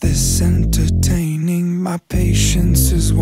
this entertaining? My patience is.